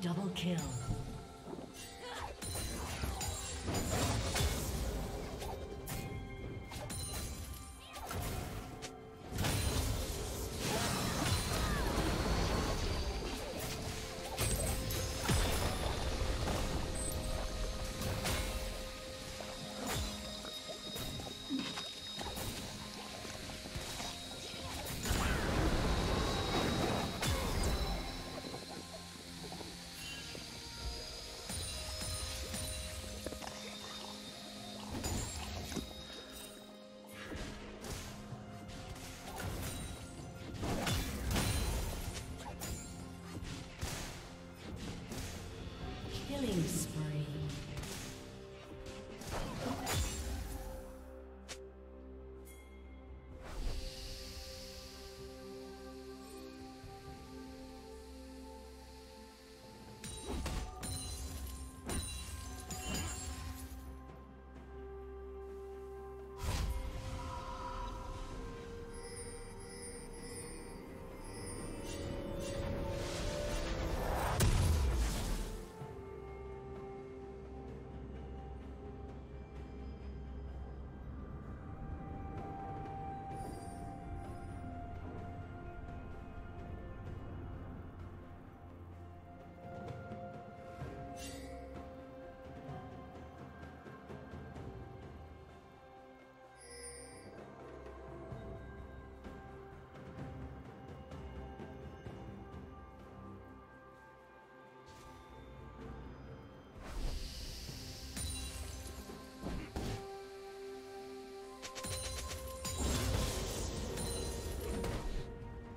Double kill. Killing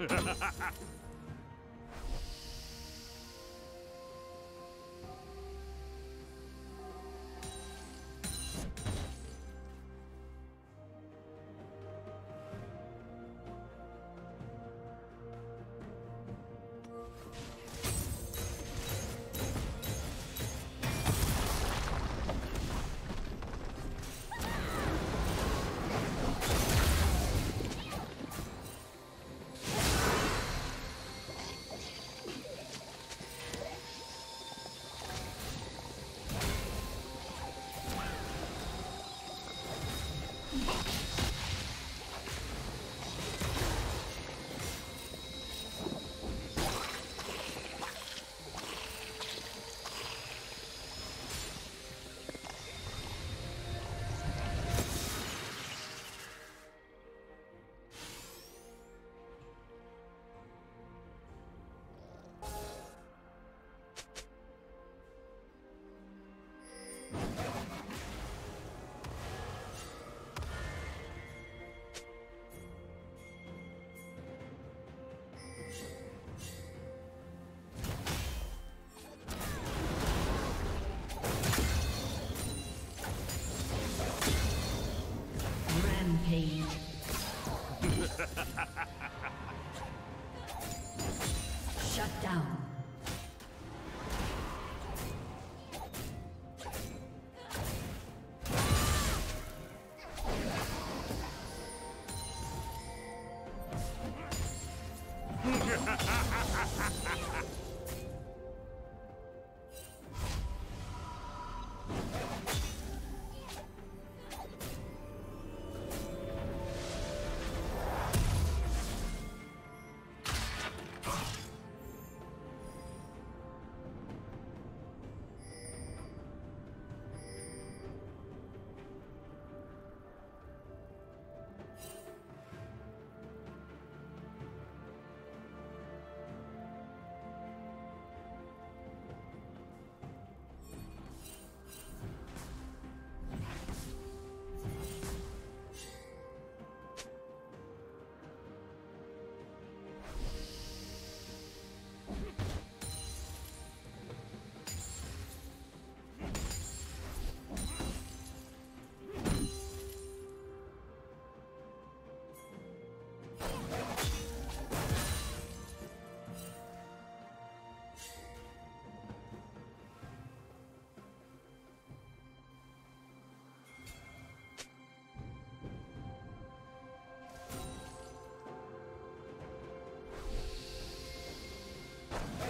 Blue team has slain the dragon.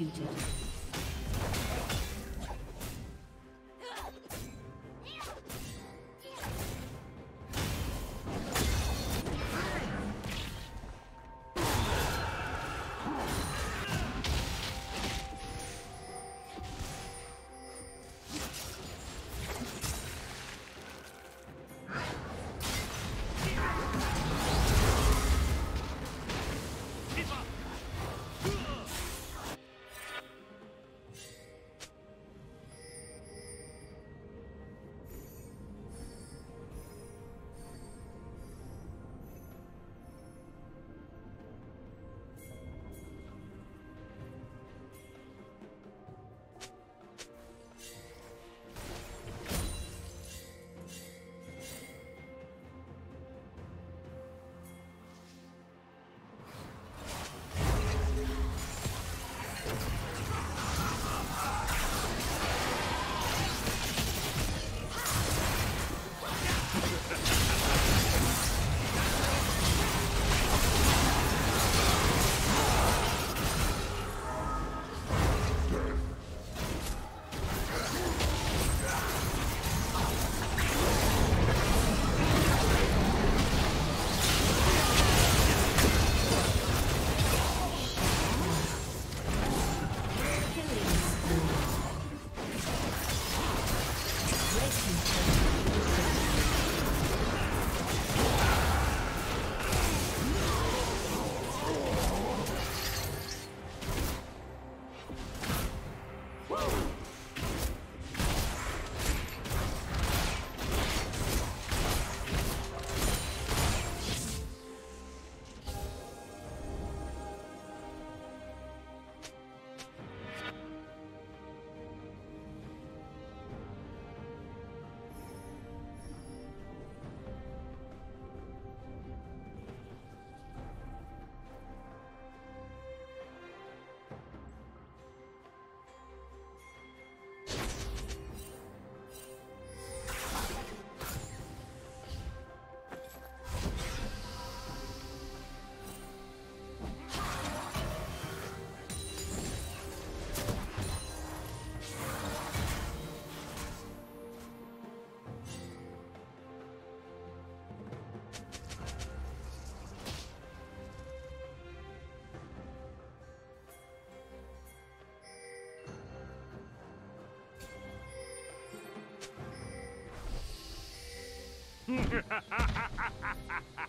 Executed. Ha ha ha ha ha ha!